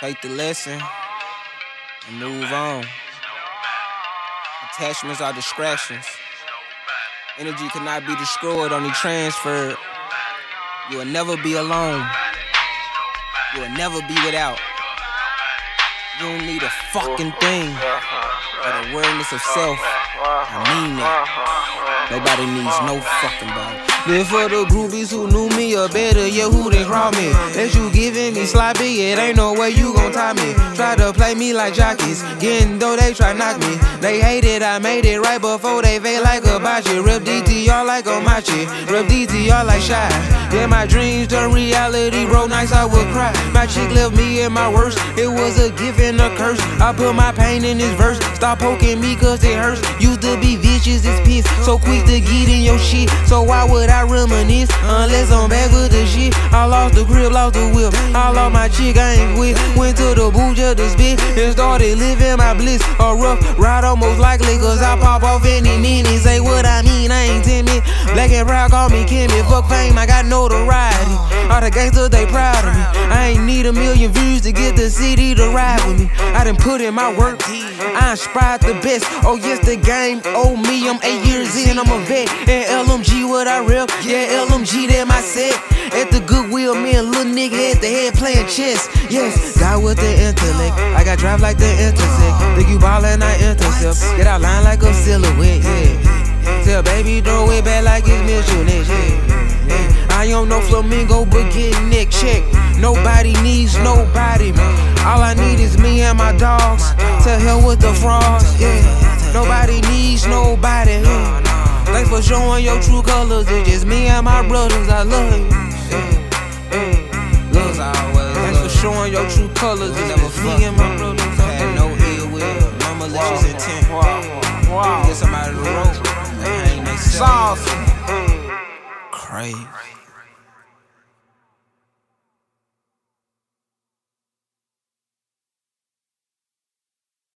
Take the lesson and move on. Attachments are distractions. Energy cannot be destroyed, only transferred. You will never be alone. You will never be without. You don't need a fucking thing but awareness of self. I mean that. Nobody needs no fucking body. Live for the groupies who knew me or better, yeah, who they call me. That you giving me sloppy, it ain't no way you gon' tie me. Try to play me like jockeys, getting though they try knock me. They hate it, I made it right before they fade like a bocce. Rip DTR like a machi, rip DTR like shy. Yeah, my dreams turn reality, bro. Nights I would cry. My chick left me in my worst. It was a gift and a curse. I put my pain in this verse. Stop poking me cause it hurts. Used to be vicious piss, so quick to get in your shit. So why would I? Reminisce unless I'm back with the shit. I lost the grip, lost the whip. I lost my chick, I ain't quit. Went to the just to spit and started living my bliss. A rough ride, almost likely, cause I pop off any minute. Say what I mean, I ain't timid. Black and proud, call me Kimmy. Fuck fame, I got notoriety. All the gangsters, they proud of me. I ain't need a million views to get the city to ride with me. I done put in my work. I inspired the best. Oh, yes, the game Oh me. I'm years And LMG, what I rep. Yeah, LMG, that my set. At the Goodwill, me and little nigga head the head playing chess. Yes, God with the intellect. I got drive like the intersect. Think you ballin', I intercept. Get out line like a silhouette, yeah. Tell baby, throw it back like it's Mitchell, yeah. I am no flamingo, but getting neck check. Nobody needs nobody, man. All I need is me and my dogs. To hell with the frogs, yeah. Nobody needs nobody, yeah. For showing your true colors. It's just me and my brothers. I love you. Love's always. Thanks for showing your true colors. It's just me and my brothers. I had no ill will, no malicious intent. Wow. Get somebody to rope. Man, ain't they Sauce. Crazy.